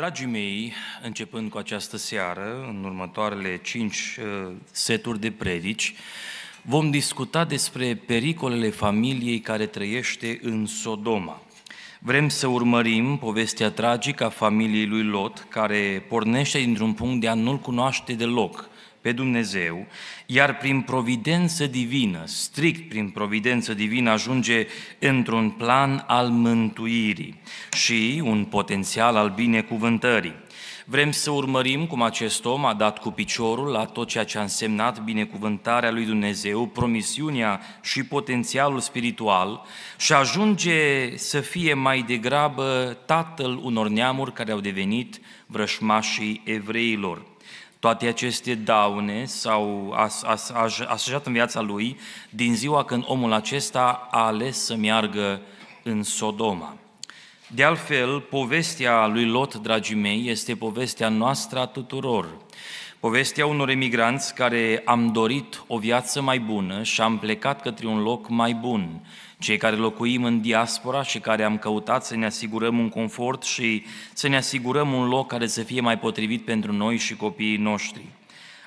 Dragii mei, începând cu această seară, în următoarele cinci uh, seturi de predici, vom discuta despre pericolele familiei care trăiește în Sodoma. Vrem să urmărim povestea tragică a familiei lui Lot, care pornește dintr-un punct de a nu-L cunoaște deloc, pe Dumnezeu, iar prin providență divină, strict prin providență divină, ajunge într-un plan al mântuirii și un potențial al binecuvântării. Vrem să urmărim cum acest om a dat cu piciorul la tot ceea ce a însemnat binecuvântarea lui Dumnezeu, promisiunea și potențialul spiritual și ajunge să fie mai degrabă tatăl unor neamuri care au devenit vrășmașii evreilor. Toate aceste daune s-au asajat în viața lui din ziua când omul acesta a ales să meargă în Sodoma. De altfel, povestea lui Lot, dragii mei, este povestea noastră a tuturor. Povestea unor emigranți care am dorit o viață mai bună și am plecat către un loc mai bun. Cei care locuim în diaspora și care am căutat să ne asigurăm un confort și să ne asigurăm un loc care să fie mai potrivit pentru noi și copiii noștri.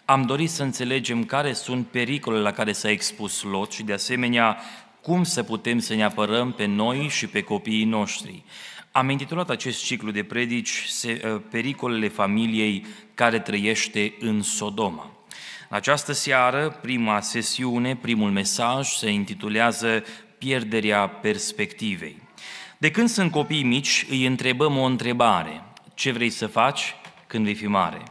Am dorit să înțelegem care sunt pericolele la care s-a expus Lot și de asemenea cum să putem să ne apărăm pe noi și pe copiii noștri. Am intitulat acest ciclu de predici ă, Pericolele familiei care trăiește în Sodoma. În această seară, prima sesiune, primul mesaj se intitulează Pierderea perspectivei. De când sunt copii mici, îi întrebăm o întrebare. Ce vrei să faci când vei fi mare?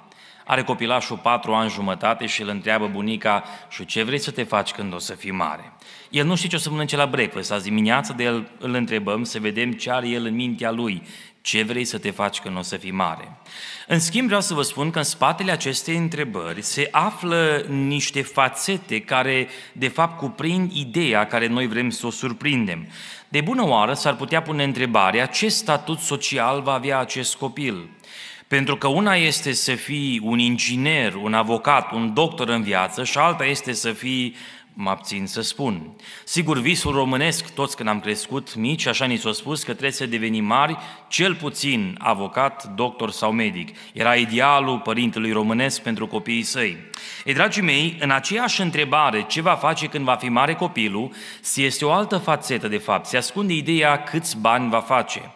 Are copilașul patru ani jumătate și îl întreabă bunica și ce vrei să te faci când o să fii mare? El nu știe ce o să mănânce la breakfast, azi dimineață de el îl întrebăm să vedem ce are el în mintea lui, ce vrei să te faci când o să fii mare. În schimb, vreau să vă spun că în spatele acestei întrebări se află niște fațete care, de fapt, cuprind ideea care noi vrem să o surprindem. De bună oară s-ar putea pune întrebarea ce statut social va avea acest copil. Pentru că una este să fii un inginer, un avocat, un doctor în viață și alta este să fii mă abțin să spun. Sigur, visul românesc, toți când am crescut mici, așa ni s-a spus că trebuie să devenim mari, cel puțin avocat, doctor sau medic. Era idealul părintelui românesc pentru copiii săi. Ei, dragii mei, în aceeași întrebare, ce va face când va fi mare copilul, se este o altă fațetă, de fapt. Se ascunde ideea câți bani va face.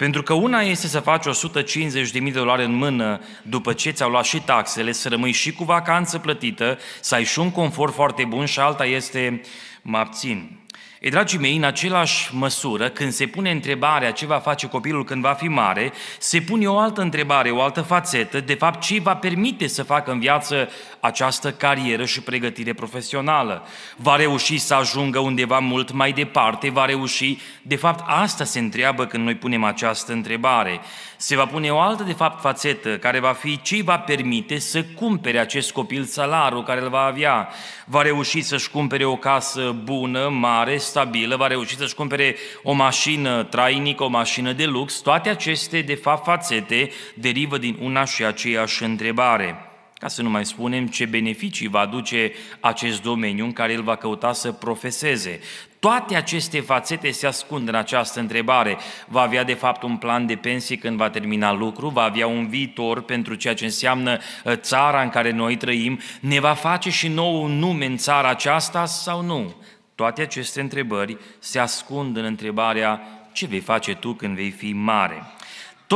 Pentru că una este să faci 150.000 de dolari în mână după ce ți-au luat și taxele, să rămâi și cu vacanță plătită, să ai și un confort foarte bun și alta este mă abțin. Ei, dragii mei, în același măsură, când se pune întrebarea ce va face copilul când va fi mare, se pune o altă întrebare, o altă fațetă, de fapt ce va permite să facă în viață această carieră și pregătire profesională. Va reuși să ajungă undeva mult mai departe, va reuși, de fapt asta se întreabă când noi punem această întrebare. Se va pune o altă, de fapt, fațetă, care va fi ce va permite să cumpere acest copil salarul care îl va avea. Va reuși să-și cumpere o casă bună, mare, stabilă, va reuși să-și cumpere o mașină trainică, o mașină de lux. Toate aceste, de fapt, fațete derivă din una și aceeași întrebare ca să nu mai spunem ce beneficii va aduce acest domeniu în care el va căuta să profeseze. Toate aceste fațete se ascund în această întrebare. Va avea de fapt un plan de pensie când va termina lucru, va avea un viitor pentru ceea ce înseamnă ă, țara în care noi trăim, ne va face și nou un nume în țara aceasta sau nu? Toate aceste întrebări se ascund în întrebarea ce vei face tu când vei fi mare.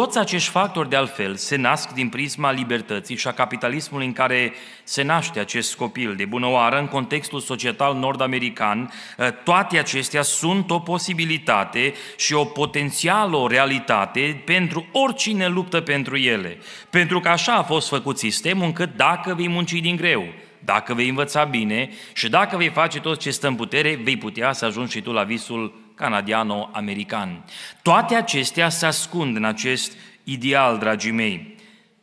Toți acești factori, de altfel, se nasc din prisma libertății și a capitalismului în care se naște acest copil. De bună oară, în contextul societal nord-american, ă, toate acestea sunt o posibilitate și o potențială, o realitate pentru oricine luptă pentru ele. Pentru că așa a fost făcut sistemul încât dacă vei munci din greu, dacă vei învăța bine și dacă vei face tot ce stă în putere, vei putea să ajungi și tu la visul canadiano-american. Toate acestea se ascund în acest ideal, dragii mei.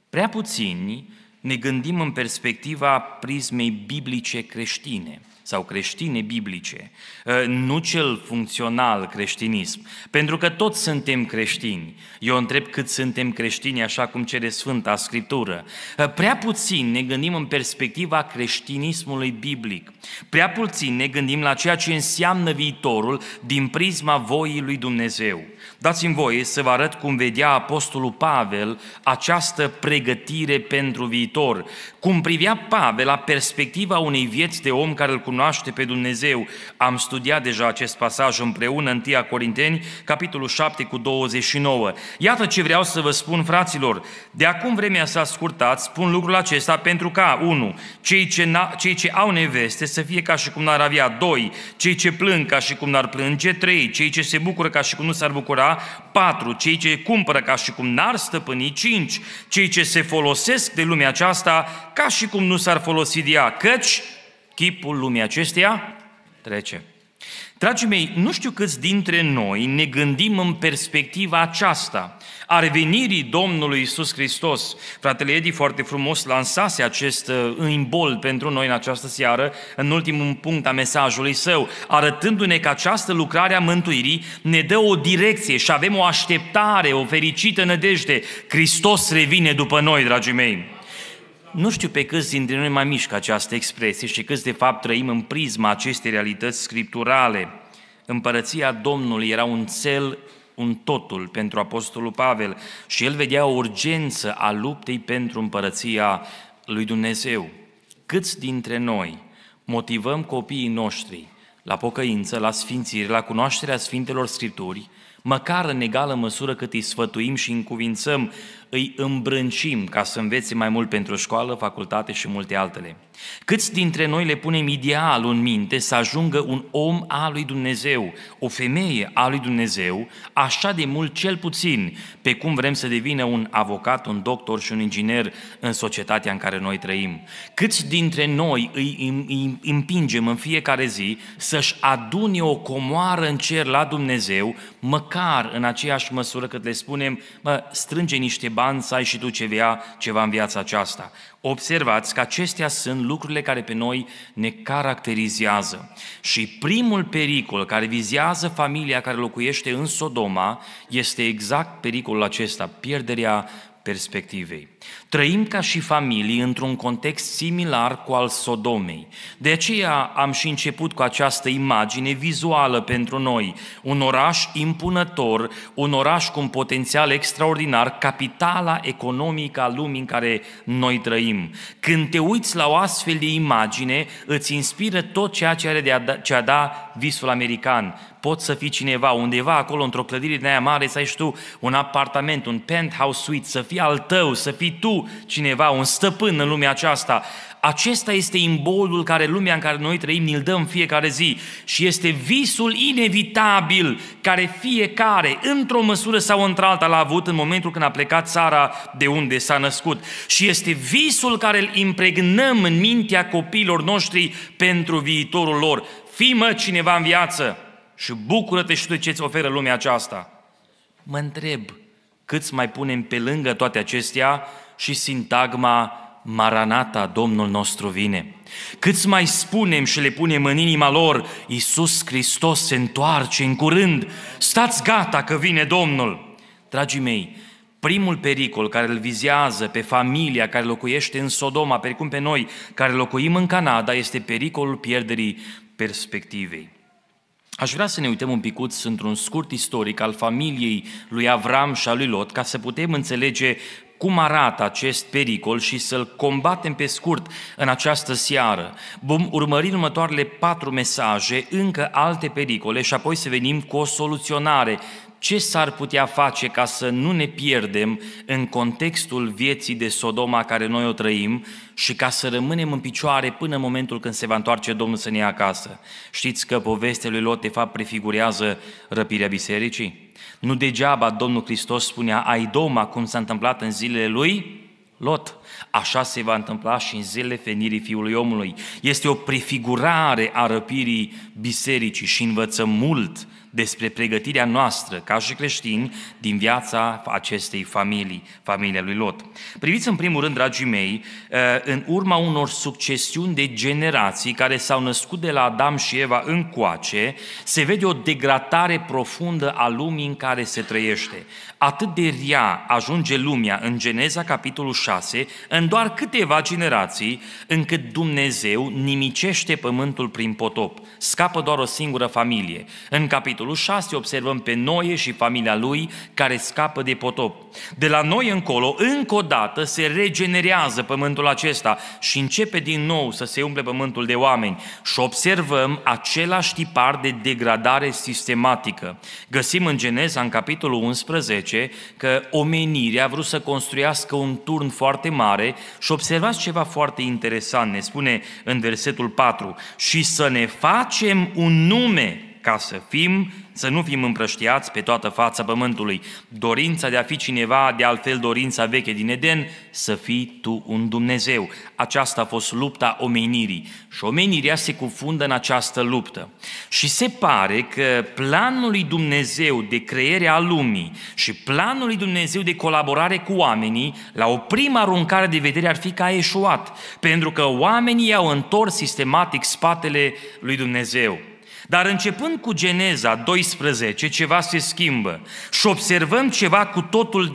Prea puțini ne gândim în perspectiva prismei biblice creștine sau creștine biblice, ă, nu cel funcțional creștinism, pentru că toți suntem creștini. Eu întreb cât suntem creștini așa cum cere Sfânta Scriptură. Ă, prea puțin ne gândim în perspectiva creștinismului biblic. Prea puțin ne gândim la ceea ce înseamnă viitorul din prisma voii lui Dumnezeu. Dați-mi voie să vă arăt cum vedea Apostolul Pavel această pregătire pentru viitor, cum privea Pavel la perspectiva unei vieți de om care îl cunoaște pe Dumnezeu. Am studiat deja acest pasaj împreună în 1 Corinteni, capitolul 7 cu 29. Iată ce vreau să vă spun, fraților. De acum vremea s-a scurtat, spun lucrul acesta pentru ca, 1. Cei ce, cei ce au neveste să fie ca și cum n-ar avea, 2. Cei ce plâng ca și cum n-ar plânge, 3. Cei ce se bucură ca și cum nu s-ar bucura, 4. Cei ce cumpără ca și cum n-ar stăpâni, 5. Cei ce se folosesc de lumea aceasta ca și cum nu s-ar folosi de ea, căci chipul lumii acesteia trece. Dragii mei, nu știu câți dintre noi ne gândim în perspectiva aceasta a revenirii Domnului Isus Hristos. Fratele Edi foarte frumos lansase acest imbol uh, pentru noi în această seară, în ultimul punct a mesajului său, arătându-ne că această lucrare a mântuirii ne dă o direcție și avem o așteptare, o fericită nădejde. Hristos revine după noi, dragii mei. Nu știu pe câți dintre noi mai mișcă această expresie și câți de fapt trăim în prisma acestei realități scripturale. Împărăția Domnului era un cel, un totul pentru Apostolul Pavel și el vedea o urgență a luptei pentru împărăția lui Dumnezeu. Câți dintre noi motivăm copiii noștri la pocăință, la sfințire, la cunoașterea Sfintelor Scripturi, măcar în egală măsură cât îi sfătuim și încuvințăm îi îmbrâncim ca să învețe mai mult pentru școală, facultate și multe altele. Câți dintre noi le punem idealul în minte să ajungă un om al lui Dumnezeu, o femeie a lui Dumnezeu, așa de mult cel puțin, pe cum vrem să devină un avocat, un doctor și un inginer în societatea în care noi trăim. Câți dintre noi îi, îi împingem în fiecare zi să-și adune o comoară în cer la Dumnezeu, măcar în aceeași măsură cât le spunem, mă, strânge niște bani bani să ai și tu ceva, ceva în viața aceasta. Observați că acestea sunt lucrurile care pe noi ne caracterizează. Și primul pericol care vizează familia care locuiește în Sodoma este exact pericolul acesta, pierderea perspectivei. Trăim ca și familii într-un context similar cu al Sodomei. De aceea am și început cu această imagine vizuală pentru noi. Un oraș impunător, un oraș cu un potențial extraordinar, capitala economică a lumii în care noi trăim. Când te uiți la o astfel de imagine, îți inspiră tot ceea ce are de a da, ce a da visul american poți să fii cineva undeva acolo într-o clădire de aia mare, să ai și tu un apartament, un penthouse suite, să fii al tău, să fii tu cineva, un stăpân în lumea aceasta. Acesta este imbolul care lumea în care noi trăim ni-l dăm fiecare zi și este visul inevitabil care fiecare, într-o măsură sau într-alta, l-a avut în momentul când a plecat țara de unde s-a născut. Și este visul care îl impregnăm în mintea copiilor noștri pentru viitorul lor. Fii mă cineva în viață, și bucură-te și tu ce îți oferă lumea aceasta. Mă întreb, câți mai punem pe lângă toate acestea și sintagma Maranata, Domnul nostru vine. Câți mai spunem și le punem în inima lor, Iisus Hristos se întoarce în curând, stați gata că vine Domnul. Dragii mei, primul pericol care îl vizează pe familia care locuiește în Sodoma, precum pe noi care locuim în Canada, este pericolul pierderii perspectivei. Aș vrea să ne uităm un picuț într-un scurt istoric al familiei lui Avram și al lui Lot, ca să putem înțelege cum arată acest pericol și să-l combatem pe scurt în această seară. Vom urmări în următoarele patru mesaje, încă alte pericole și apoi să venim cu o soluționare ce s-ar putea face ca să nu ne pierdem în contextul vieții de Sodoma care noi o trăim și ca să rămânem în picioare până în momentul când se va întoarce Domnul să ne ia acasă. Știți că povestea lui Lot de fapt prefigurează răpirea bisericii? Nu degeaba Domnul Hristos spunea, ai doma cum s-a întâmplat în zilele lui Lot. Așa se va întâmpla și în zilele fenirii Fiului Omului. Este o prefigurare a răpirii bisericii și învățăm mult despre pregătirea noastră, ca și creștini, din viața acestei familii, familia lui Lot. Priviți în primul rând, dragii mei, uh, în urma unor succesiuni de generații care s-au născut de la Adam și Eva încoace, se vede o degradare profundă a lumii în care se trăiește. Atât de rea ajunge lumea în Geneza, capitolul 6, în doar câteva generații, încât Dumnezeu nimicește pământul prin potop. Scapă doar o singură familie. În capitolul 6 observăm pe Noe și familia lui care scapă de potop. De la noi încolo, încă o dată, se regenerează pământul acesta și începe din nou să se umple pământul de oameni și observăm același tipar de degradare sistematică. Găsim în Geneza, în capitolul 11, că omenirea a vrut să construiască un turn foarte mare și observați ceva foarte interesant, ne spune în versetul 4, și să ne facem un nume ca să fim să nu fim împrăștiați pe toată fața pământului. Dorința de a fi cineva, de altfel dorința veche din Eden, să fii tu un Dumnezeu. Aceasta a fost lupta omenirii și omenirea se cufundă în această luptă. Și se pare că planul lui Dumnezeu de creere a lumii și planul lui Dumnezeu de colaborare cu oamenii, la o primă aruncare de vedere ar fi că a eșuat, pentru că oamenii au întors sistematic spatele lui Dumnezeu. Dar începând cu Geneza 12, ceva se schimbă și observăm ceva cu totul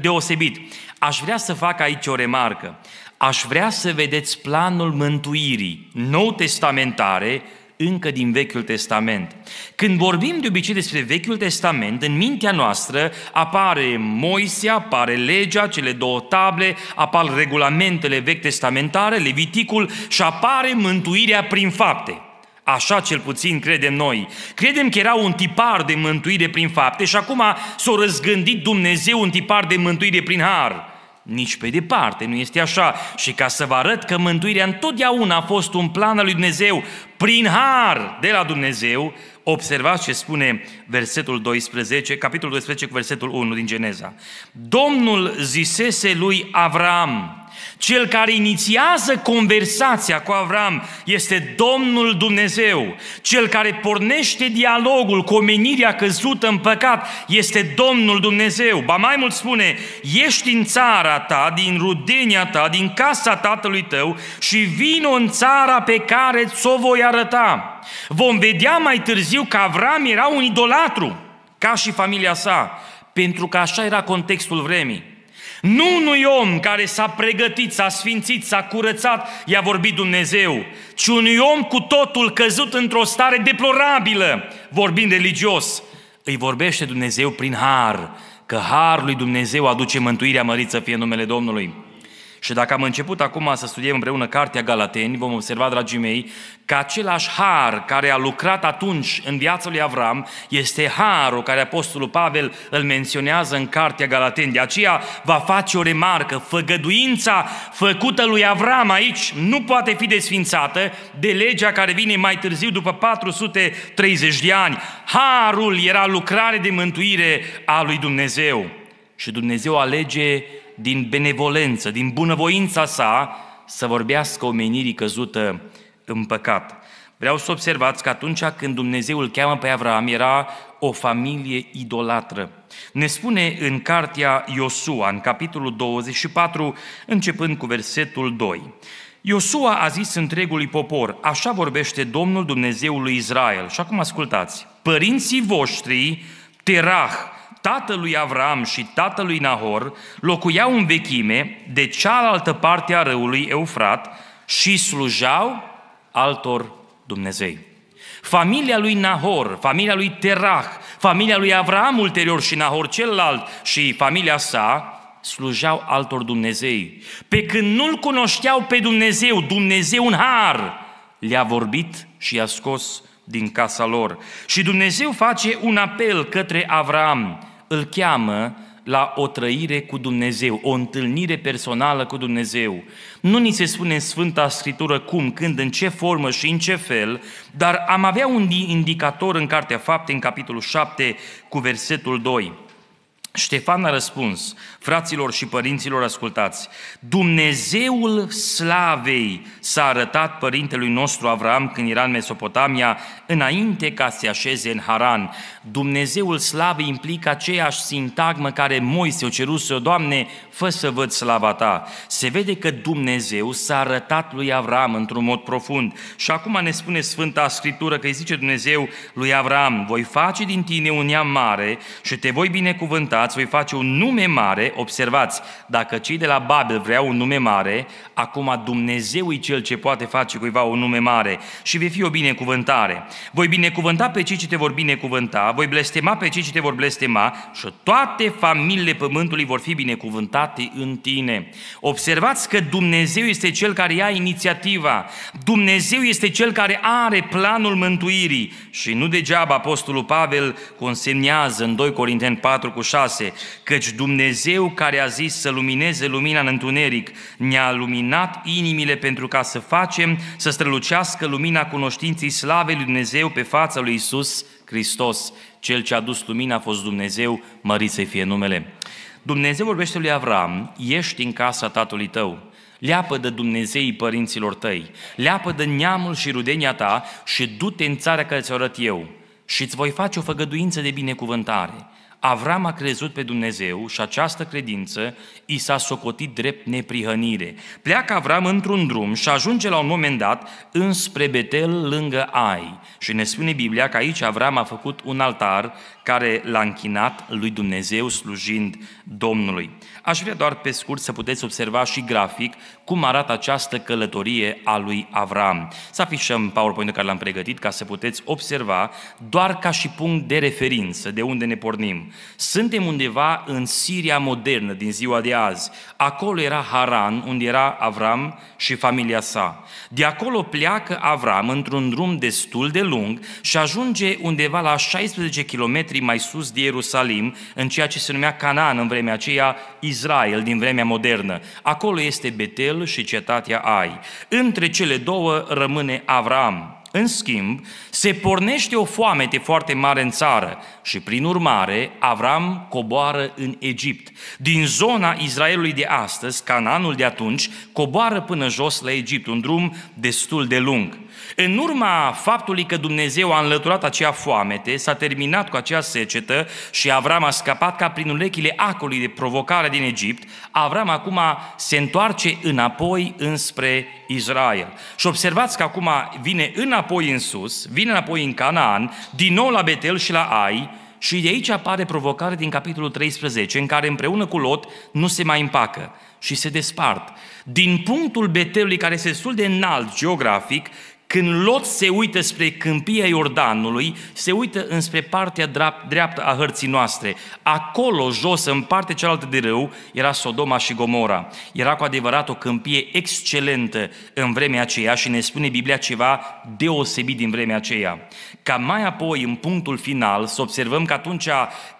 deosebit. Aș vrea să fac aici o remarcă. Aș vrea să vedeți planul mântuirii nou testamentare încă din Vechiul Testament. Când vorbim de obicei despre Vechiul Testament, în mintea noastră apare Moise, apare legea, cele două table, apar regulamentele vechi testamentare, Leviticul și apare mântuirea prin fapte. Așa cel puțin credem noi. Credem că era un tipar de mântuire prin fapte și acum s-a răzgândit Dumnezeu un tipar de mântuire prin har. Nici pe departe, nu este așa. Și ca să vă arăt că mântuirea întotdeauna a fost un plan al lui Dumnezeu, prin har de la Dumnezeu, observați ce spune versetul 12, capitolul 12 cu versetul 1 din Geneza. Domnul zisese lui Avram, cel care inițiază conversația cu Avram este Domnul Dumnezeu. Cel care pornește dialogul cu omenirea căzută în păcat este Domnul Dumnezeu. Ba mai mult spune, ești în țara ta, din rudenia ta, din casa tatălui tău și vino în țara pe care ți-o voi arăta. Vom vedea mai târziu că Avram era un idolatru, ca și familia sa, pentru că așa era contextul vremii. Nu unui om care s-a pregătit, s-a sfințit, s-a curățat, i-a vorbit Dumnezeu, ci unui om cu totul căzut într-o stare deplorabilă, vorbind religios. Îi vorbește Dumnezeu prin har, că harul lui Dumnezeu aduce mântuirea mărită să fie numele Domnului. Și dacă am început acum să studiem împreună Cartea Galateni, vom observa, dragii mei, că același har care a lucrat atunci în viața lui Avram este harul care Apostolul Pavel îl menționează în Cartea Galateni. De aceea va face o remarcă. Făgăduința făcută lui Avram aici nu poate fi desfințată de legea care vine mai târziu după 430 de ani. Harul era lucrare de mântuire a lui Dumnezeu. Și Dumnezeu alege din benevolență, din bunăvoința sa, să vorbească omenirii căzută în păcat. Vreau să observați că atunci când Dumnezeu îl cheamă pe Avram, era o familie idolatră. Ne spune în cartea Iosua, în capitolul 24, începând cu versetul 2. Iosua a zis întregului popor, așa vorbește Domnul Dumnezeul lui Israel. Și acum ascultați, părinții voștri, Terah, tatălui Avram și tatălui Nahor locuiau în vechime de cealaltă parte a râului Eufrat și slujau altor Dumnezei. Familia lui Nahor, familia lui Terah, familia lui Avram ulterior și Nahor celălalt și familia sa slujau altor Dumnezei. Pe când nu-L cunoșteau pe Dumnezeu, Dumnezeu în har, le-a vorbit și i-a scos din casa lor. Și Dumnezeu face un apel către Avram îl cheamă la o trăire cu Dumnezeu, o întâlnire personală cu Dumnezeu. Nu ni se spune în Sfânta Scriptură cum, când, în ce formă și în ce fel, dar am avea un indicator în Cartea Fapte, în capitolul 7, cu versetul 2. Ștefan a răspuns, fraților și părinților ascultați, Dumnezeul slavei s-a arătat părintelui nostru Avram când era în Mesopotamia, înainte ca să se așeze în Haran. Dumnezeul slavei implică aceeași sintagmă care Moise o ceruse, o Doamne, fă să văd slava Ta. Se vede că Dumnezeu s-a arătat lui Avram într-un mod profund. Și acum ne spune Sfânta Scriptură că îi zice Dumnezeu lui Avram, voi face din tine un neam mare și te voi binecuvânta îți voi face un nume mare, observați, dacă cei de la Babel vreau un nume mare, acum Dumnezeu e Cel ce poate face cuiva un nume mare și vei fi o binecuvântare. Voi binecuvânta pe cei ce te vor binecuvânta, voi blestema pe cei ce te vor blestema și toate familiile pământului vor fi binecuvântate în tine. Observați că Dumnezeu este Cel care ia inițiativa, Dumnezeu este Cel care are planul mântuirii și nu degeaba Apostolul Pavel consemnează în 2 Corinteni 4 cu 6 6, căci Dumnezeu care a zis să lumineze lumina în întuneric, ne-a luminat inimile pentru ca să facem să strălucească lumina cunoștinței slavei lui Dumnezeu pe fața lui Isus Hristos. Cel ce a dus lumina a fost Dumnezeu, mărit să fie numele. Dumnezeu vorbește lui Avram, ești în casa tatălui tău, leapă de Dumnezeii părinților tăi, leapă de neamul și rudenia ta și du-te în țara care ți-o arăt eu și îți voi face o făgăduință de binecuvântare. Avram a crezut pe Dumnezeu și această credință i s-a socotit drept neprihănire. Pleacă Avram într-un drum și ajunge la un moment dat înspre Betel lângă Ai. Și ne spune Biblia că aici Avram a făcut un altar care l-a închinat lui Dumnezeu slujind Domnului. Aș vrea doar pe scurt să puteți observa și grafic cum arată această călătorie a lui Avram. Să afișăm PowerPoint-ul care l-am pregătit ca să puteți observa doar ca și punct de referință de unde ne pornim. Suntem undeva în Siria modernă din ziua de azi. Acolo era Haran, unde era Avram și familia sa. De acolo pleacă Avram într-un drum destul de lung și ajunge undeva la 16 km mai sus de Ierusalim, în ceea ce se numea Canaan în vremea aceea, Israel din vremea modernă. Acolo este Betel și cetatea Ai. Între cele două rămâne Avram. În schimb, se pornește o foamete foarte mare în țară și, prin urmare, Avram coboară în Egipt. Din zona Israelului de astăzi, Cananul de atunci, coboară până jos la Egipt, un drum destul de lung. În urma faptului că Dumnezeu a înlăturat acea foamete, s-a terminat cu acea secetă și Avram a scăpat ca prin urechile acului de provocare din Egipt, Avram acum se întoarce înapoi înspre Israel. Și observați că acum vine înapoi în sus, vine înapoi în Canaan, din nou la Betel și la Ai, și de aici apare provocarea din capitolul 13, în care împreună cu Lot nu se mai împacă și se despart. Din punctul Betelului, care este destul de înalt geografic, când Lot se uită spre câmpia Iordanului, se uită înspre partea dreaptă a hărții noastre. Acolo, jos, în partea cealaltă de râu, era Sodoma și Gomora. Era cu adevărat o câmpie excelentă în vremea aceea și ne spune Biblia ceva deosebit din vremea aceea. Ca mai apoi, în punctul final, să observăm că atunci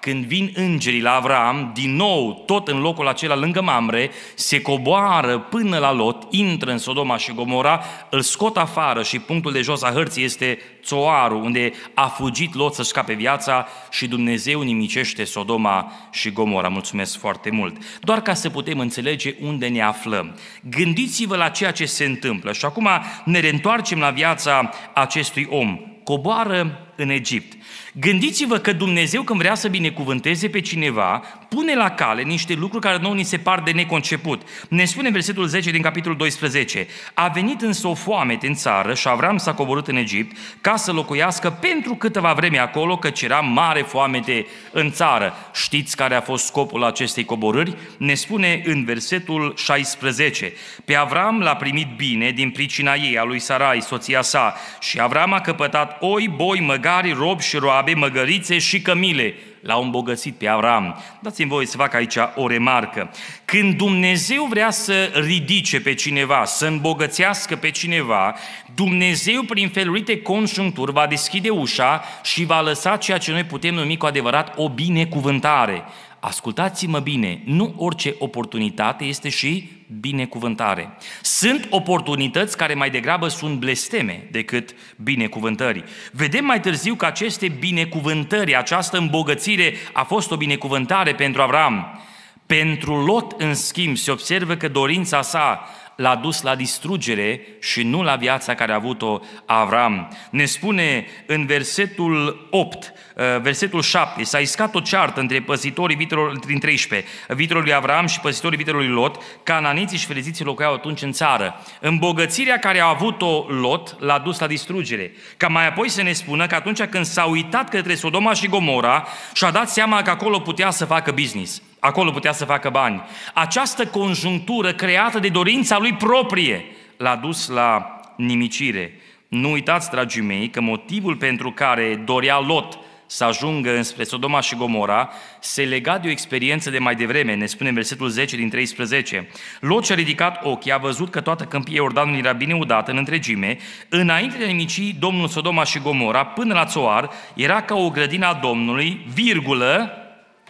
când vin îngerii la Avram, din nou, tot în locul acela lângă Mamre, se coboară până la Lot, intră în Sodoma și Gomora, îl scot afară și punctul de jos a hărții este Țoaru, unde a fugit Lot să scape viața și Dumnezeu nimicește Sodoma și Gomora. Mulțumesc foarte mult. Doar ca să putem înțelege unde ne aflăm. Gândiți-vă la ceea ce se întâmplă și acum ne reîntoarcem la viața acestui om. Coboară în Egipt. Gândiți-vă că Dumnezeu când vrea să binecuvânteze pe cineva, pune la cale niște lucruri care nu ni se par de neconceput. Ne spune versetul 10 din capitolul 12. A venit însă o foame în țară și Avram s-a coborât în Egipt ca să locuiască pentru câteva vreme acolo, căci era mare foamete în țară. Știți care a fost scopul acestei coborâri? Ne spune în versetul 16. Pe Avram l-a primit bine din pricina ei, a lui Sarai, soția sa, și Avram a căpătat oi, boi, măgari, robi și roabe, măgărițe și cămile l-au îmbogățit pe Avram. Dați-mi voi să fac aici o remarcă. Când Dumnezeu vrea să ridice pe cineva, să îmbogățească pe cineva, Dumnezeu prin felurite conjuncturi va deschide ușa și va lăsa ceea ce noi putem numi cu adevărat o binecuvântare. Ascultați-mă bine, nu orice oportunitate este și binecuvântare. Sunt oportunități care mai degrabă sunt blesteme decât binecuvântări. Vedem mai târziu că aceste binecuvântări, această îmbogățire a fost o binecuvântare pentru Avram. Pentru Lot, în schimb, se observă că dorința sa l-a dus la distrugere și nu la viața care a avut-o Avram. Ne spune în versetul 8, uh, versetul 7, s-a iscat o ceartă între păzitorii vitelor, din 13, vitelor lui Avram și păzitorii vitelor lui Lot, cananiții și feriziții locuiau atunci în țară. Îmbogățirea care a avut-o Lot l-a dus la distrugere. Ca mai apoi să ne spună că atunci când s-a uitat către Sodoma și Gomora și-a dat seama că acolo putea să facă business. Acolo putea să facă bani. Această conjunctură creată de dorința lui proprie l-a dus la nimicire. Nu uitați, dragii mei, că motivul pentru care dorea Lot să ajungă înspre Sodoma și Gomora se lega de o experiență de mai devreme, ne spune în versetul 10 din 13. Lot și-a ridicat ochii, a văzut că toată câmpia Iordanului era bine udată în întregime, înainte de a nimici Domnul Sodoma și Gomora, până la Țoar, era ca o grădină a Domnului, virgulă,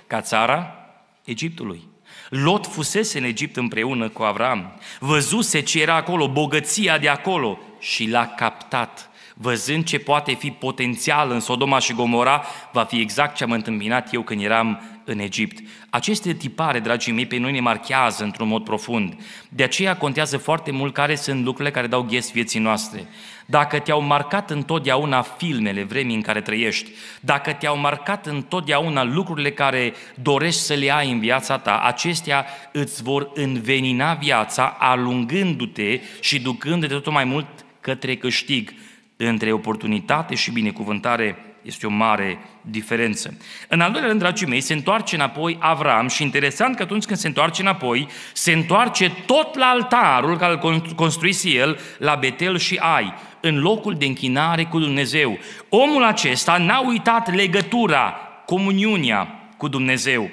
ca țara Egiptului. Lot fusese în Egipt împreună cu Avram, văzuse ce era acolo, bogăția de acolo și l-a captat. Văzând ce poate fi potențial în Sodoma și Gomora, va fi exact ce am întâmpinat eu când eram în Egipt. Aceste tipare, dragii mei, pe noi ne marchează într-un mod profund. De aceea contează foarte mult care sunt lucrurile care dau ghes vieții noastre. Dacă te-au marcat întotdeauna filmele vremii în care trăiești, dacă te-au marcat întotdeauna lucrurile care dorești să le ai în viața ta, acestea îți vor învenina viața, alungându-te și ducându-te tot mai mult către câștig între oportunitate și binecuvântare este o mare diferență. În al doilea rând, dragii mei, se întoarce înapoi Avram și interesant că atunci când se întoarce înapoi, se întoarce tot la altarul care îl construise el la Betel și Ai, în locul de închinare cu Dumnezeu. Omul acesta n-a uitat legătura, comuniunea cu Dumnezeu.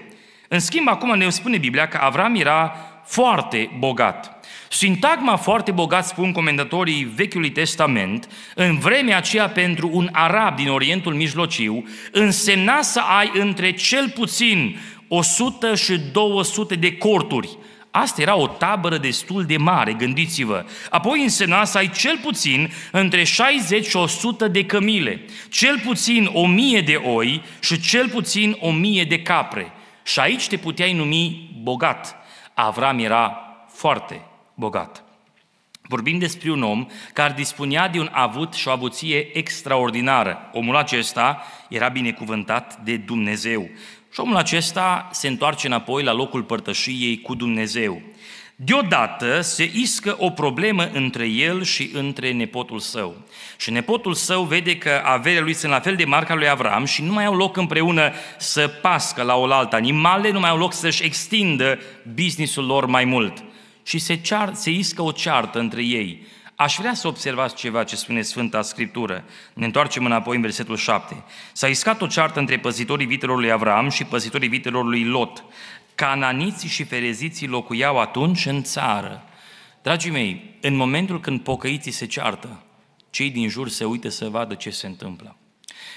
În schimb, acum ne spune Biblia că Avram era foarte bogat. Sintagma foarte bogat, spun comentatorii Vechiului Testament, în vremea aceea pentru un arab din Orientul Mijlociu, însemna să ai între cel puțin 100 și 200 de corturi. Asta era o tabără destul de mare, gândiți-vă. Apoi însemna să ai cel puțin între 60 și 100 de cămile, cel puțin 1000 de oi și cel puțin 1000 de capre. Și aici te puteai numi bogat. Avram era foarte bogat. Vorbim despre un om care dispunea de un avut și o avuție extraordinară. Omul acesta era binecuvântat de Dumnezeu. Și omul acesta se întoarce înapoi la locul părtășiei cu Dumnezeu. Deodată se iscă o problemă între el și între nepotul său. Și nepotul său vede că averea lui sunt la fel de mari ca lui Avram și nu mai au loc împreună să pască la oaltă. Animalele nu mai au loc să-și extindă businessul lor mai mult și se, cear, se iscă o ceartă între ei. Aș vrea să observați ceva ce spune Sfânta Scriptură. Ne întoarcem înapoi în versetul 7. S-a iscat o ceartă între păzitorii vitelor lui Avram și păzitorii vitelor lui Lot. Cananiții și fereziții locuiau atunci în țară. Dragii mei, în momentul când pocăiții se ceartă, cei din jur se uită să vadă ce se întâmplă.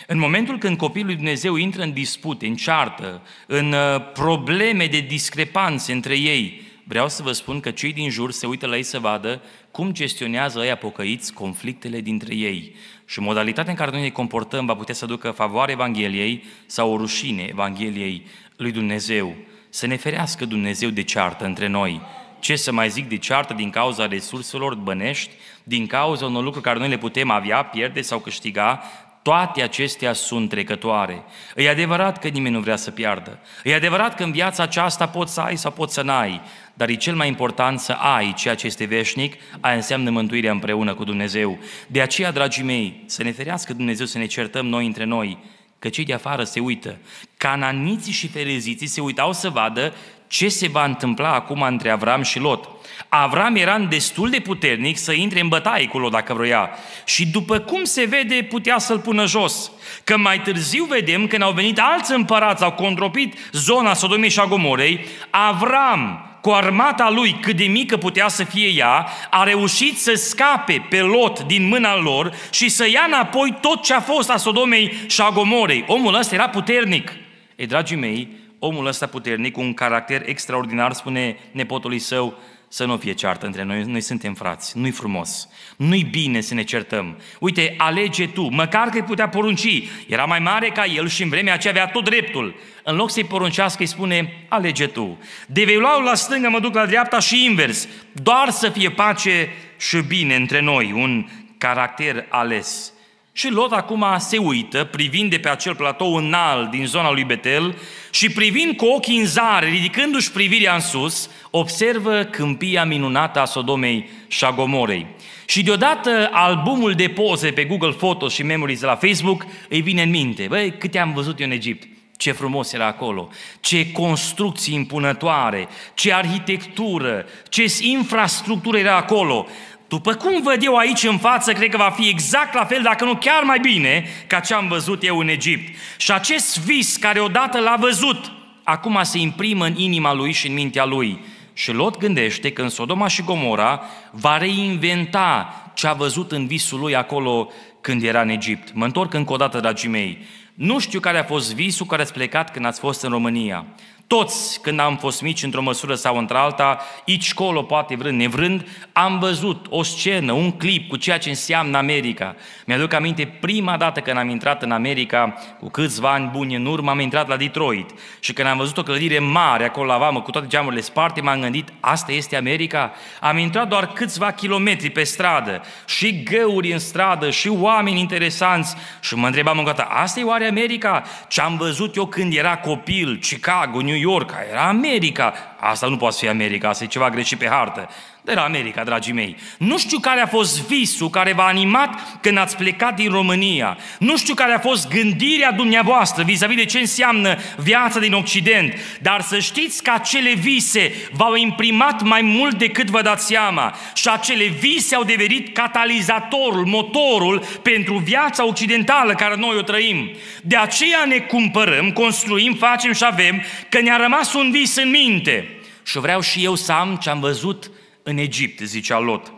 În momentul când copilul lui Dumnezeu intră în dispute, în ceartă, în uh, probleme de discrepanțe între ei, vreau să vă spun că cei din jur se uită la ei să vadă cum gestionează ei pocăiți conflictele dintre ei. Și modalitatea în care noi ne comportăm va putea să ducă favoare Evangheliei sau o rușine Evangheliei lui Dumnezeu. Să ne ferească Dumnezeu de ceartă între noi. Ce să mai zic de ceartă din cauza resurselor bănești, din cauza unor lucruri care noi le putem avea, pierde sau câștiga, toate acestea sunt trecătoare. E adevărat că nimeni nu vrea să piardă. E adevărat că în viața aceasta poți să ai sau poți să n-ai. Dar e cel mai important să ai ceea ce este veșnic, aia înseamnă mântuirea împreună cu Dumnezeu. De aceea, dragii mei, să ne ferească Dumnezeu să ne certăm noi între noi, că cei de afară se uită. Cananiții și fereziții se uitau să vadă ce se va întâmpla acum între Avram și Lot. Avram era destul de puternic să intre în bătaie cu Lot dacă vroia. Și după cum se vede, putea să-l pună jos. Că mai târziu vedem, când au venit alți împărați, au contropit zona Sodomei și a Gomorei, Avram cu armata lui, cât de mică putea să fie ea, a reușit să scape pe lot din mâna lor și să ia înapoi tot ce a fost a Sodomei și a Gomorei. Omul ăsta era puternic. Ei, dragii mei, omul ăsta puternic, cu un caracter extraordinar, spune nepotului său, să nu fie ceartă între noi, noi suntem frați, nu-i frumos, nu-i bine să ne certăm. Uite, alege tu, măcar că îi putea porunci, era mai mare ca el și în vremea aceea avea tot dreptul. În loc să-i poruncească, îi spune, alege tu. De vei lua la stânga, mă duc la dreapta și invers, doar să fie pace și bine între noi, un caracter ales. Și Lot acum se uită, privind de pe acel platou înalt din zona lui Betel și privind cu ochii în zare, ridicându-și privirea în sus, observă câmpia minunată a Sodomei și a Gomorei. Și deodată albumul de poze pe Google Photos și Memories de la Facebook îi vine în minte. Băi, câte am văzut eu în Egipt. Ce frumos era acolo, ce construcții impunătoare, ce arhitectură, ce infrastructură era acolo. După cum văd eu aici în față, cred că va fi exact la fel, dacă nu chiar mai bine, ca ce am văzut eu în Egipt. Și acest vis care odată l-a văzut, acum se imprimă în inima lui și în mintea lui. Și Lot gândește că în Sodoma și Gomora va reinventa ce a văzut în visul lui acolo când era în Egipt. Mă întorc încă o dată, dragii mei. Nu știu care a fost visul care ați plecat când ați fost în România. Toți, când am fost mici într-o măsură sau într-alta, aici colo, poate vrând nevrând, am văzut o scenă, un clip cu ceea ce înseamnă America. Mi-aduc aminte prima dată când am intrat în America, cu câțiva ani buni în urmă, am intrat la Detroit. Și când am văzut o clădire mare acolo la vamă, cu toate geamurile sparte, m-am gândit, asta este America? Am intrat doar câțiva kilometri pe stradă, și găuri în stradă, și oameni interesanți, și mă întrebam încă dată, asta e oare America? Ce am văzut eu când era copil, Chicago, New New York, era America. Asta nu poate fi America, asta e ceva greșit pe hartă. De la America, dragii mei. Nu știu care a fost visul care v-a animat când ați plecat din România. Nu știu care a fost gândirea dumneavoastră vis-a-vis de ce înseamnă viața din Occident. Dar să știți că acele vise v-au imprimat mai mult decât vă dați seama. Și acele vise au devenit catalizatorul, motorul pentru viața occidentală care noi o trăim. De aceea ne cumpărăm, construim, facem și avem, că ne-a rămas un vis în minte. Și vreau și eu să am ce am văzut în Egipt, zicea Lot.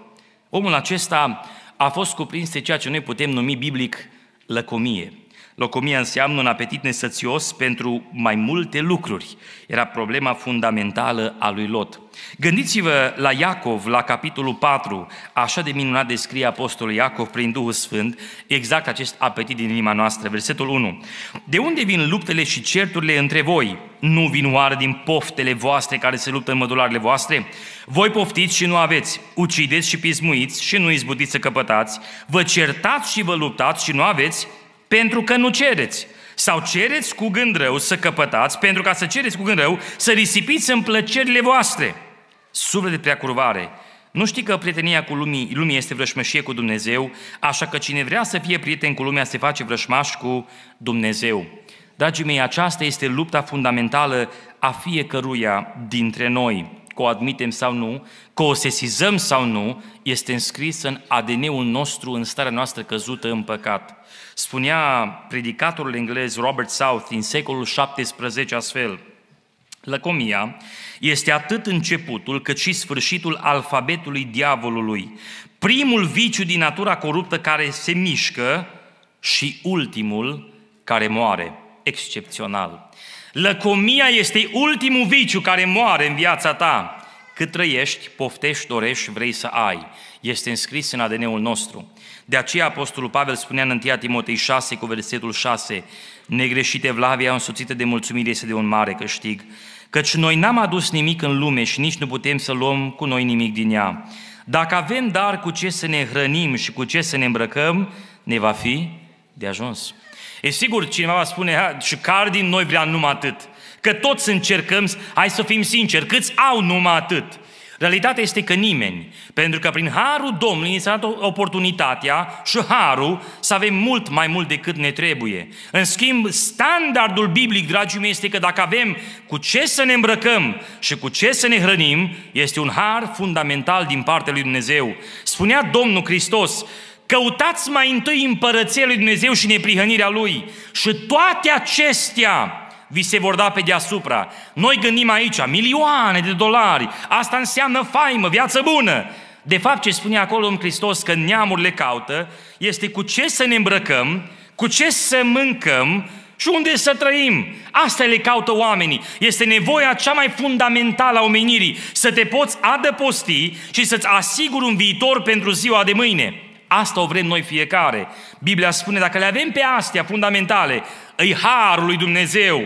Omul acesta a fost cuprins de ceea ce noi putem numi biblic lăcomie. Locomia înseamnă un apetit nesățios pentru mai multe lucruri. Era problema fundamentală a lui Lot. Gândiți-vă la Iacov, la capitolul 4, așa de minunat descrie Apostolul Iacov prin Duhul Sfânt, exact acest apetit din inima noastră. Versetul 1. De unde vin luptele și certurile între voi? Nu vin oare din poftele voastre care se luptă în mădularele voastre? Voi poftiți și nu aveți, ucideți și pismuiți și nu izbutiți să căpătați, vă certați și vă luptați și nu aveți, pentru că nu cereți. Sau cereți cu gând rău să căpătați, pentru ca să cereți cu gând rău să risipiți în plăcerile voastre. Suflet de preacurvare, nu știi că prietenia cu lumii, lumii este vrășmășie cu Dumnezeu, așa că cine vrea să fie prieten cu lumea se face vrășmaș cu Dumnezeu. Dragii mei, aceasta este lupta fundamentală a fiecăruia dintre noi. Că o admitem sau nu, că o sesizăm sau nu, este înscris în ADN-ul nostru, în starea noastră căzută în păcat. Spunea predicatorul englez Robert South din secolul 17 astfel, Lăcomia este atât începutul cât și sfârșitul alfabetului diavolului. Primul viciu din natura coruptă care se mișcă și ultimul care moare. Excepțional. Lăcomia este ultimul viciu care moare în viața ta. Cât trăiești, poftești, dorești, vrei să ai. Este înscris în ADN-ul nostru. De aceea Apostolul Pavel spunea în 1 Timotei 6 cu versetul 6, negreșite Vlavia însoțită de mulțumire este de un mare câștig, căci noi n-am adus nimic în lume și nici nu putem să luăm cu noi nimic din ea. Dacă avem dar cu ce să ne hrănim și cu ce să ne îmbrăcăm, ne va fi de ajuns. E sigur, cineva va spune, și care din noi vrea numai atât? Că toți încercăm, hai să fim sinceri, câți au numai atât? Realitatea este că nimeni, pentru că prin harul Domnului ni s-a dat oportunitatea și harul să avem mult mai mult decât ne trebuie. În schimb, standardul biblic, dragii mei, este că dacă avem cu ce să ne îmbrăcăm și cu ce să ne hrănim, este un har fundamental din partea lui Dumnezeu. Spunea Domnul Hristos, căutați mai întâi împărăția lui Dumnezeu și neprihănirea Lui și toate acestea vi se vor da pe deasupra. Noi gândim aici, milioane de dolari, asta înseamnă faimă, viață bună. De fapt, ce spune acolo în Hristos că neamurile caută, este cu ce să ne îmbrăcăm, cu ce să mâncăm Și unde să trăim? Asta le caută oamenii. Este nevoia cea mai fundamentală a omenirii, să te poți adăposti și să-ți asiguri un viitor pentru ziua de mâine. Asta o vrem noi fiecare. Biblia spune, dacă le avem pe astea fundamentale, îi harul lui Dumnezeu.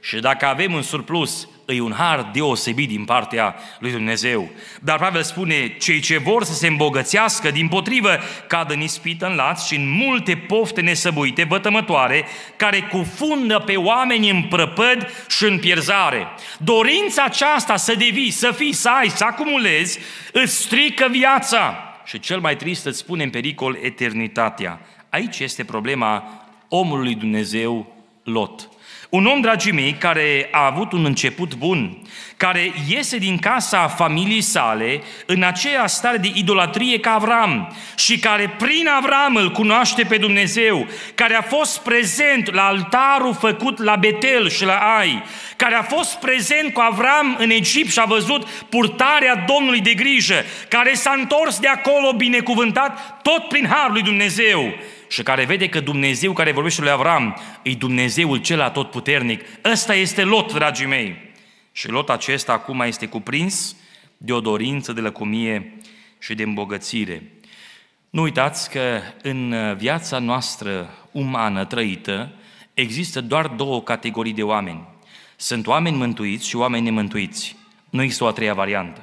Și dacă avem în surplus, e un har deosebit din partea lui Dumnezeu. Dar Pavel spune, cei ce vor să se îmbogățească, din potrivă, cad în ispită în laț și în multe pofte nesăbuite, vătămătoare, care cufundă pe oameni în prăpăd și în pierzare. Dorința aceasta să devii, să fii, să ai, să acumulezi, îți strică viața. Și cel mai trist îți spune în pericol eternitatea. Aici este problema omului Dumnezeu Lot. Un om, dragii mei, care a avut un început bun, care iese din casa familiei sale în aceea stare de idolatrie ca Avram și care prin Avram îl cunoaște pe Dumnezeu, care a fost prezent la altarul făcut la Betel și la Ai, care a fost prezent cu Avram în Egipt și a văzut purtarea Domnului de grijă, care s-a întors de acolo binecuvântat tot prin Harul lui Dumnezeu și care vede că Dumnezeu care vorbește lui Avram e Dumnezeul cel atotputernic. Ăsta este Lot, dragii mei. Și Lot acesta acum este cuprins de o dorință de lăcomie și de îmbogățire. Nu uitați că în viața noastră umană trăită există doar două categorii de oameni. Sunt oameni mântuiți și oameni nemântuiți. Nu există o a treia variantă.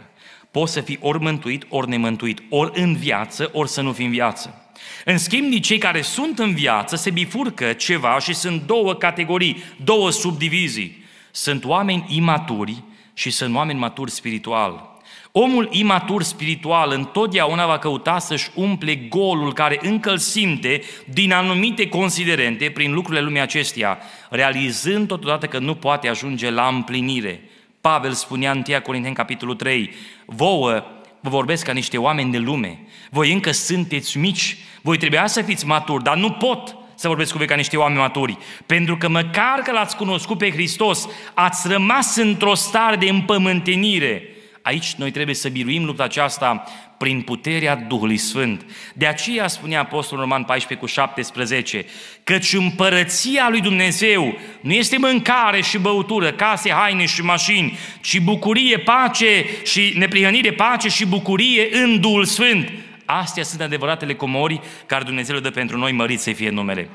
Poți să fii ori mântuit, ori nemântuit, ori în viață, ori să nu fii în viață. În schimb, de cei care sunt în viață se bifurcă ceva și sunt două categorii, două subdivizii. Sunt oameni imaturi și sunt oameni maturi spiritual. Omul imatur spiritual întotdeauna va căuta să-și umple golul care încă îl simte din anumite considerente prin lucrurile lumii acesteia, realizând totodată că nu poate ajunge la împlinire. Pavel spunea în 1 Corinteni, capitolul 3, vouă vă vorbesc ca niște oameni de lume. Voi încă sunteți mici, voi trebuia să fiți maturi, dar nu pot să vorbesc cu voi ca niște oameni maturi. Pentru că măcar că l-ați cunoscut pe Hristos, ați rămas într-o stare de împământenire. Aici noi trebuie să biruim lupta aceasta prin puterea Duhului Sfânt. De aceea spunea Apostolul Roman 14 cu 17, căci împărăția lui Dumnezeu nu este mâncare și băutură, case, haine și mașini, ci bucurie, pace și neprihănire, pace și bucurie în Duhul Sfânt. Astea sunt adevăratele comori care Dumnezeu le dă pentru noi, mărit să fie numele.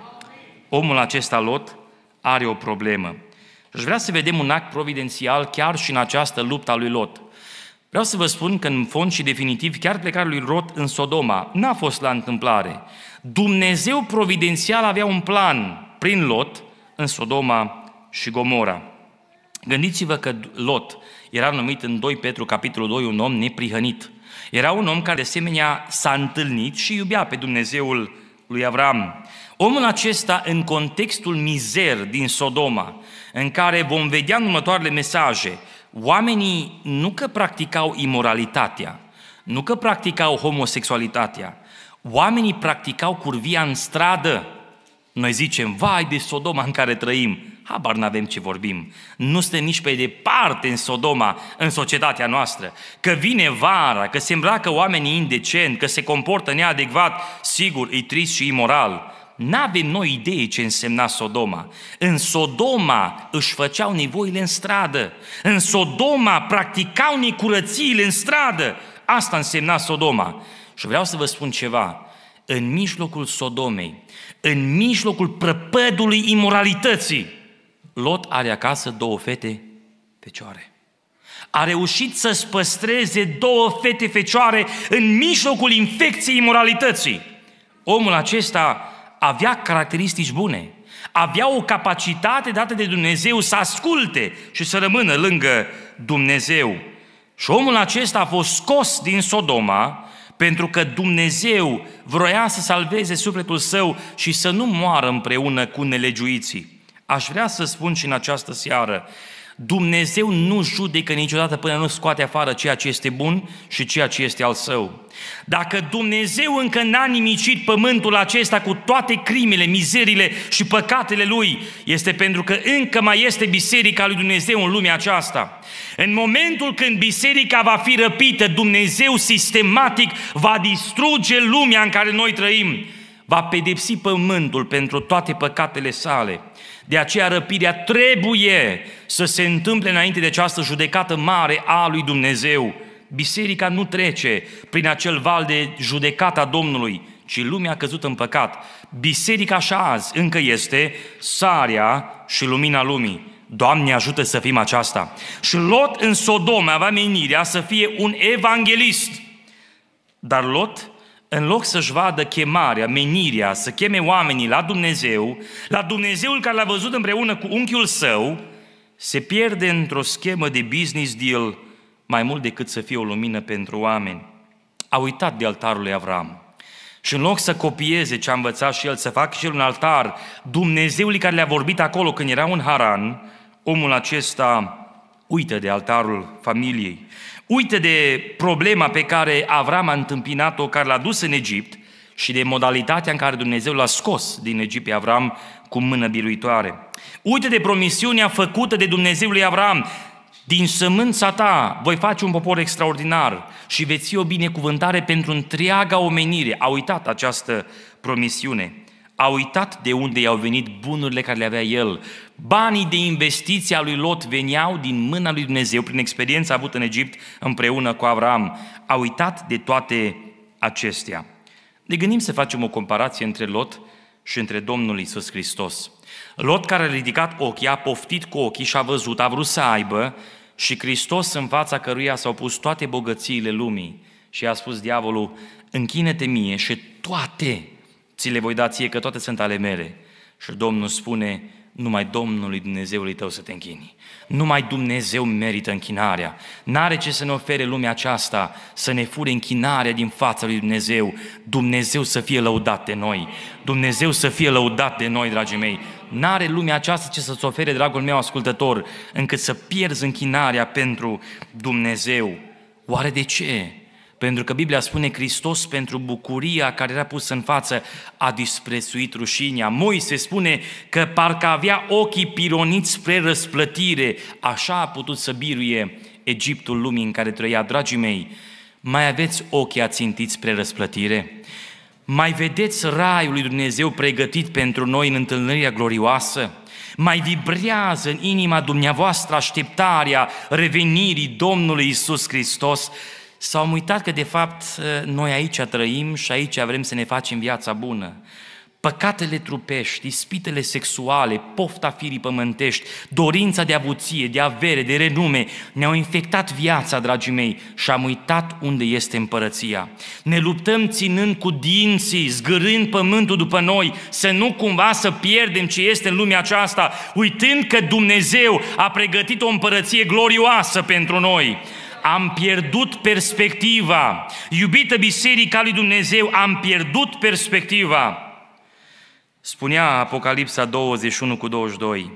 Omul acesta, Lot, are o problemă. Și aș vrea să vedem un act providențial chiar și în această luptă a lui Lot. Vreau să vă spun că în fond și definitiv chiar plecarea lui Lot în Sodoma n-a fost la întâmplare. Dumnezeu providențial avea un plan prin Lot în Sodoma și Gomora. Gândiți-vă că Lot era numit în 2 Petru, capitolul 2, un om neprihănit. Era un om care de asemenea s-a întâlnit și iubea pe Dumnezeul lui Avram. Omul acesta, în contextul mizer din Sodoma, în care vom vedea în următoarele mesaje, oamenii nu că practicau imoralitatea, nu că practicau homosexualitatea, oamenii practicau curvia în stradă. Noi zicem, vai de Sodoma în care trăim, habar n-avem ce vorbim. Nu suntem nici pe departe în Sodoma, în societatea noastră. Că vine vara, că se îmbracă oamenii indecent, că se comportă neadecvat, sigur, e trist și imoral. N-avem noi idee ce însemna Sodoma. În Sodoma își făceau nevoile în stradă. În Sodoma practicau necurățiile în stradă. Asta însemna Sodoma. Și vreau să vă spun ceva. În mijlocul Sodomei, în mijlocul prăpădului imoralității, Lot are acasă două fete fecioare. A reușit să-și păstreze două fete fecioare în mijlocul infecției imoralității. Omul acesta avea caracteristici bune, avea o capacitate dată de Dumnezeu să asculte și să rămână lângă Dumnezeu. Și omul acesta a fost scos din Sodoma pentru că Dumnezeu vroia să salveze sufletul său și să nu moară împreună cu nelegiuiții. Aș vrea să spun și în această seară, Dumnezeu nu judecă niciodată până nu scoate afară ceea ce este bun și ceea ce este al său. Dacă Dumnezeu încă n-a nimicit pământul acesta cu toate crimele, mizerile și păcatele lui, este pentru că încă mai este biserica lui Dumnezeu în lumea aceasta. În momentul când biserica va fi răpită, Dumnezeu sistematic va distruge lumea în care noi trăim va pedepsi pământul pentru toate păcatele sale. De aceea răpirea trebuie să se întâmple înainte de această judecată mare a lui Dumnezeu. Biserica nu trece prin acel val de judecata Domnului, ci lumea a căzut în păcat. Biserica așa azi încă este sarea și lumina lumii. Doamne ajută să fim aceasta. Și Lot în Sodom avea menirea să fie un evanghelist. Dar Lot, în loc să-și vadă chemarea, menirea, să cheme oamenii la Dumnezeu, la Dumnezeul care l-a văzut împreună cu unchiul său, se pierde într-o schemă de business deal mai mult decât să fie o lumină pentru oameni. A uitat de altarul lui Avram. Și în loc să copieze ce a învățat și el, să facă și el un altar Dumnezeului care le-a vorbit acolo când era un Haran, omul acesta uită de altarul familiei, uită de problema pe care Avram a întâmpinat-o, care l-a dus în Egipt și de modalitatea în care Dumnezeu l-a scos din Egipt pe Avram cu mână biruitoare. Uită de promisiunea făcută de Dumnezeul lui Avram, din sămânța ta voi face un popor extraordinar și veți fi o binecuvântare pentru întreaga omenire. A uitat această promisiune. A uitat de unde i-au venit bunurile care le avea el. Banii de investiție a lui Lot veneau din mâna lui Dumnezeu prin experiența avută în Egipt împreună cu Avram. A uitat de toate acestea. Ne gândim să facem o comparație între Lot și între Domnul Isus Hristos. Lot care a ridicat ochii, a poftit cu ochii și a văzut, a vrut să aibă și Hristos în fața căruia s-au pus toate bogățiile lumii și a spus diavolul, închine-te mie și toate ți le voi da ție, că toate sunt ale mele. Și Domnul spune, numai Domnului Dumnezeului tău să te închini. Numai Dumnezeu merită închinarea. N-are ce să ne ofere lumea aceasta, să ne fure închinarea din fața lui Dumnezeu. Dumnezeu să fie lăudat de noi. Dumnezeu să fie lăudat de noi, dragii mei. N-are lumea aceasta ce să-ți ofere, dragul meu ascultător, încât să pierzi închinarea pentru Dumnezeu. Oare de ce? Pentru că Biblia spune Hristos pentru bucuria care era pusă în față a disprețuit rușinea. Moise spune că parcă avea ochii pironiți spre răsplătire. Așa a putut să biruie Egiptul lumii în care trăia. Dragii mei, mai aveți ochii ațintiți spre răsplătire? Mai vedeți raiul lui Dumnezeu pregătit pentru noi în întâlnirea glorioasă? Mai vibrează în inima dumneavoastră așteptarea revenirii Domnului Isus Hristos? Sau am uitat că de fapt noi aici trăim și aici vrem să ne facem viața bună? Păcatele trupești, ispitele sexuale, pofta firii pământești, dorința de avuție, de avere, de renume, ne-au infectat viața, dragii mei, și am uitat unde este împărăția. Ne luptăm ținând cu dinții, zgârând pământul după noi, să nu cumva să pierdem ce este în lumea aceasta, uitând că Dumnezeu a pregătit o împărăție glorioasă pentru noi am pierdut perspectiva. Iubită Biserica lui Dumnezeu, am pierdut perspectiva. Spunea Apocalipsa 21 cu 22,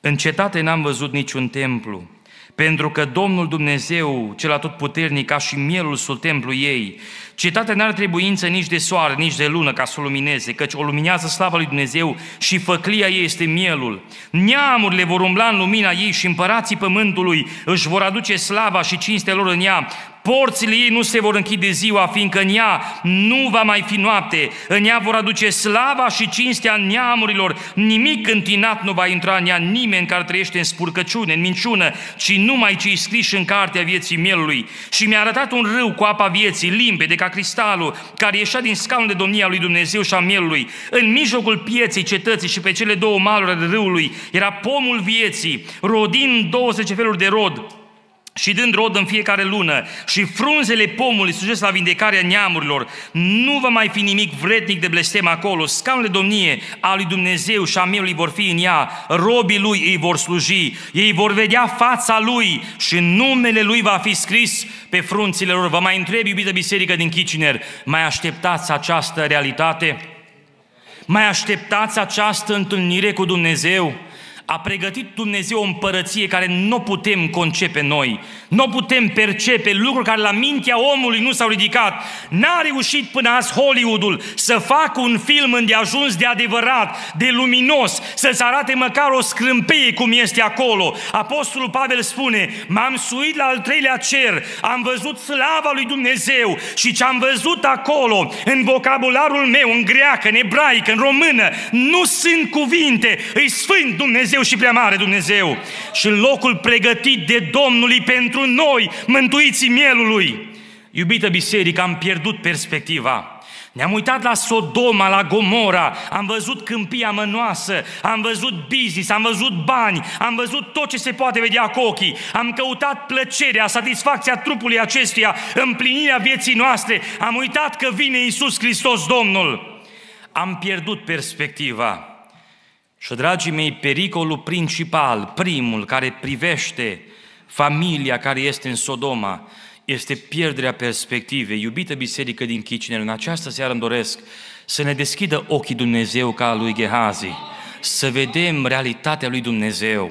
în cetate n-am văzut niciun templu, pentru că Domnul Dumnezeu, cel atotputernic, ca și mielul său templu ei. Cetatea n-are trebuință nici de soare, nici de lună ca să o lumineze, căci o luminează slava lui Dumnezeu și făclia ei este mielul. Neamurile vor umbla în lumina ei și împărații pământului își vor aduce slava și cinstea lor în ea. Porțile ei nu se vor închide ziua, fiindcă în ea nu va mai fi noapte. În ea vor aduce slava și cinstea neamurilor. Nimic întinat nu va intra în ea, nimeni care trăiește în spurcăciune, în minciună, ci numai cei scriși în cartea vieții mielului. Și mi-a arătat un râu cu apa vieții, limpede ca cristalul, care ieșea din scaunul de domnia lui Dumnezeu și a mielului. În mijlocul pieței cetății și pe cele două maluri ale râului era pomul vieții, rodind 20 feluri de rod, și dând rod în fiecare lună și frunzele pomului sugest la vindecarea neamurilor, nu va mai fi nimic vrednic de blestem acolo. Scaunele domnie a lui Dumnezeu și a mielului vor fi în ea, robii lui îi vor sluji, ei vor vedea fața lui și numele lui va fi scris pe frunțile lor. Vă mai întreb, iubită biserică din Kitchener, mai așteptați această realitate? Mai așteptați această întâlnire cu Dumnezeu? A pregătit Dumnezeu o împărăție care nu putem concepe noi, nu putem percepe lucruri care la mintea omului nu s-au ridicat. N-a reușit până azi Hollywoodul să facă un film îndeajuns de adevărat, de luminos, să-ți arate măcar o scrâmpeie cum este acolo. Apostolul Pavel spune, m-am suit la al treilea cer, am văzut slava lui Dumnezeu și ce am văzut acolo, în vocabularul meu, în greacă, în ebraică, în română, nu sunt cuvinte, îi sfânt Dumnezeu și prea mare Dumnezeu. Și în locul pregătit de Domnului pentru noi, mântuiții mielului. Iubită biserică, am pierdut perspectiva. Ne-am uitat la Sodoma, la Gomora, am văzut câmpia mănoasă, am văzut business, am văzut bani, am văzut tot ce se poate vedea cu ochii, am căutat plăcerea, satisfacția trupului acestuia, împlinirea vieții noastre, am uitat că vine Iisus Hristos Domnul. Am pierdut perspectiva. Și, dragii mei, pericolul principal, primul, care privește familia care este în Sodoma, este pierderea perspectivei. Iubită biserică din Chicinel, în această seară îmi doresc să ne deschidă ochii Dumnezeu ca lui Gehazi, să vedem realitatea lui Dumnezeu,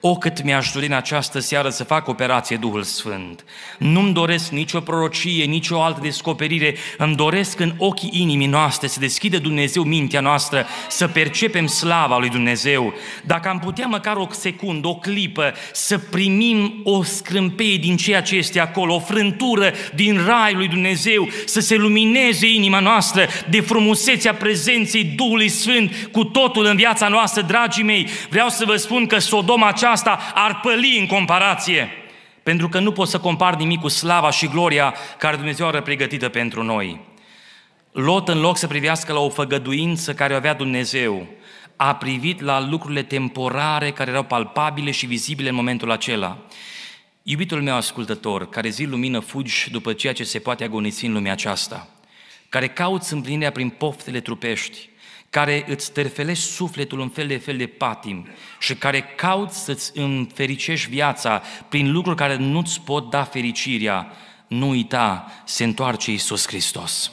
o, cât mi-aș dori în această seară să fac operație Duhul Sfânt. Nu-mi doresc nicio prorocie, nicio altă descoperire. Îmi doresc în ochii inimii noastre să deschide Dumnezeu mintea noastră, să percepem slava lui Dumnezeu. Dacă am putea măcar o secundă, o clipă, să primim o scrâmpeie din ceea ce este acolo, o frântură din raiul lui Dumnezeu, să se lumineze inima noastră de frumusețea prezenței Duhului Sfânt cu totul în viața noastră, dragii mei. Vreau să vă spun că Sodoma aceasta aceasta ar păli în comparație. Pentru că nu pot să compar nimic cu slava și gloria care Dumnezeu are pregătită pentru noi. Lot, în loc să privească la o făgăduință care o avea Dumnezeu, a privit la lucrurile temporare care erau palpabile și vizibile în momentul acela. Iubitul meu ascultător, care zi lumină fugi după ceea ce se poate agonisi în lumea aceasta, care cauți împlinirea prin poftele trupești, care îți terfelești sufletul în fel de fel de patim și care cauți să-ți înfericești viața prin lucruri care nu-ți pot da fericirea, nu uita, se întoarce Iisus Hristos.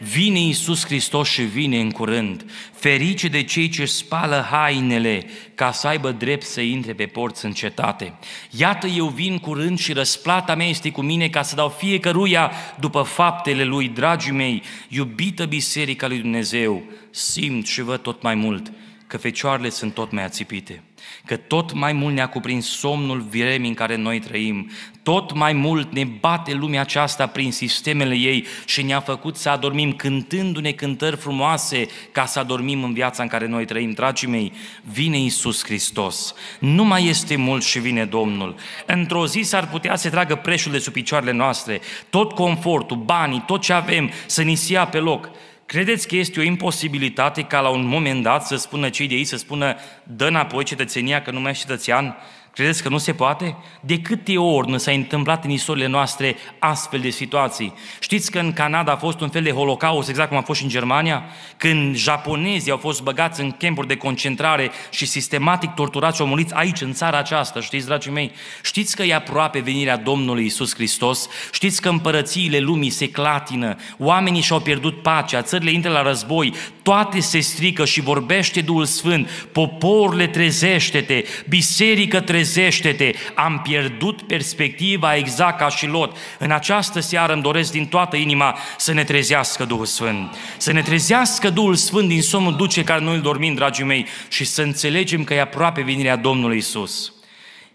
Vine Iisus Hristos și vine în curând. Ferice de cei ce spală hainele ca să aibă drept să intre pe porți în cetate. Iată eu vin curând și răsplata mea este cu mine ca să dau fiecăruia după faptele lui, dragii mei, iubită Biserica lui Dumnezeu, simt și văd tot mai mult că fecioarele sunt tot mai ațipite, că tot mai mult ne-a cuprins somnul vremii în care noi trăim, tot mai mult ne bate lumea aceasta prin sistemele ei și ne-a făcut să adormim cântându-ne cântări frumoase ca să adormim în viața în care noi trăim. Dragii mei, vine Iisus Hristos, nu mai este mult și vine Domnul. Într-o zi s-ar putea să tragă preșul de sub picioarele noastre, tot confortul, banii, tot ce avem să ni se ia pe loc. Credeți că este o imposibilitate ca la un moment dat să spună cei de aici, să spună dă înapoi cetățenia că nu mai ești cetățean? Credeți că nu se poate? De câte ori nu s-a întâmplat în istoriile noastre astfel de situații? Știți că în Canada a fost un fel de holocaust, exact cum a fost și în Germania? Când japonezii au fost băgați în campuri de concentrare și sistematic torturați și omoliți aici, în țara aceasta, știți, dragii mei? Știți că e aproape venirea Domnului Isus Hristos? Știți că împărățiile lumii se clatină, oamenii și-au pierdut pacea, țările intră la război, toate se strică și vorbește Duhul Sfânt, poporurile trezește-te, biserică trezește trezește-te, am pierdut perspectiva exact ca și Lot. În această seară îmi doresc din toată inima să ne trezească Duhul Sfânt. Să ne trezească Duhul Sfânt din somnul duce care noi îl dormim, dragii mei, și să înțelegem că e aproape venirea Domnului Isus.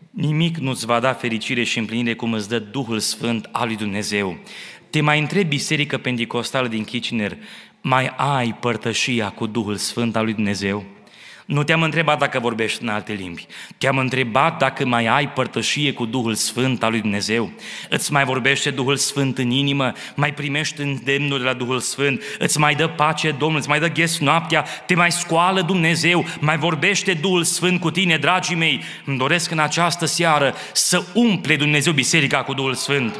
Nimic nu-ți va da fericire și împlinire cum îți dă Duhul Sfânt al lui Dumnezeu. Te mai întrebi Biserică Pentecostală din Kitchener, mai ai părtășia cu Duhul Sfânt al lui Dumnezeu? Nu te-am întrebat dacă vorbești în alte limbi. Te-am întrebat dacă mai ai părtășie cu Duhul Sfânt al lui Dumnezeu. Îți mai vorbește Duhul Sfânt în inimă, mai primești îndemnul de la Duhul Sfânt, îți mai dă pace Domnul, îți mai dă ghes noaptea, te mai scoală Dumnezeu, mai vorbește Duhul Sfânt cu tine, dragii mei. Îmi doresc în această seară să umple Dumnezeu biserica cu Duhul Sfânt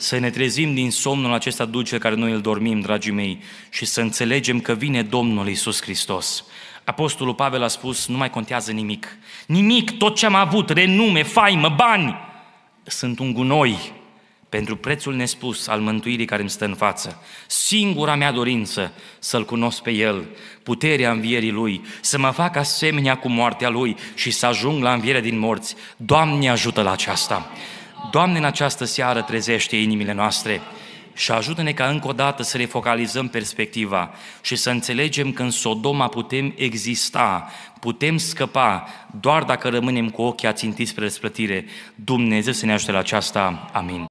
să ne trezim din somnul acesta dulce care noi îl dormim, dragii mei, și să înțelegem că vine Domnul Isus Hristos. Apostolul Pavel a spus, nu mai contează nimic. Nimic, tot ce am avut, renume, faimă, bani, sunt un gunoi pentru prețul nespus al mântuirii care îmi stă în față. Singura mea dorință să-L cunosc pe El, puterea învierii Lui, să mă fac asemenea cu moartea Lui și să ajung la învierea din morți. Doamne ajută la aceasta! Doamne, în această seară trezește inimile noastre și ajută-ne ca încă o dată să refocalizăm perspectiva și să înțelegem că în Sodoma putem exista, putem scăpa doar dacă rămânem cu ochii ațintiți spre răsplătire. Dumnezeu să ne ajute la aceasta. Amin.